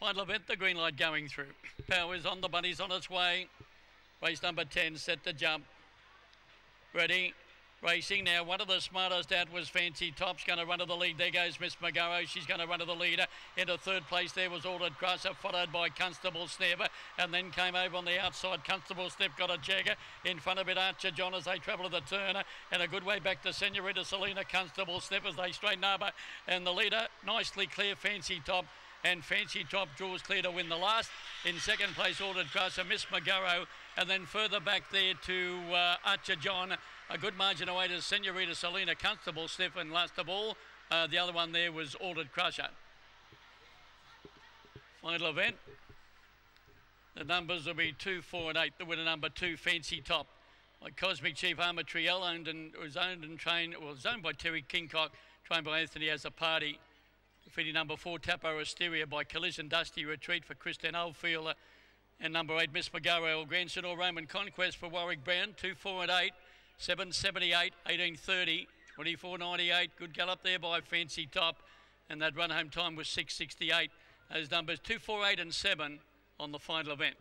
Final event, the green light going through. Power is on, the bunny's on its way. Race number 10 set to jump. Ready. Racing now, one of the smartest out was Fancy Top's going to run to the lead. There goes Miss Magaro. She's going to run to the leader. Into third place there was Ordered Crusher, followed by Constable Snapper, and then came over on the outside. Constable Snip got a jagger in front of it. Archer John as they travel to the turner, and a good way back to Senorita Selena. Constable Snip as they straighten over, and the leader nicely clear. Fancy Top and Fancy Top draws clear to win the last. In second place, Ordered Crusher, Miss McGarrow, and then further back there to uh, Archer John. A good margin away to Senorita Selena Constable and last of all, uh, the other one there was Ordered Crusher. Final event. The numbers will be two, four, and eight. The winner number two, Fancy Top. Like Cosmic Chief Armour owned and was owned and trained, well, was owned by Terry Kingcock, trained by Anthony as a party. Defeating number four, Tapo Asteria by Collision Dusty Retreat for Kristen Oldfield. And number eight, Miss McGarrow, Grandson or Roman Conquest for Warwick Brown, two, four, and eight. 778, 1830, 2498. Good gallop there by Fancy Top. And that run home time was 668. Those numbers 248 and 7 on the final event.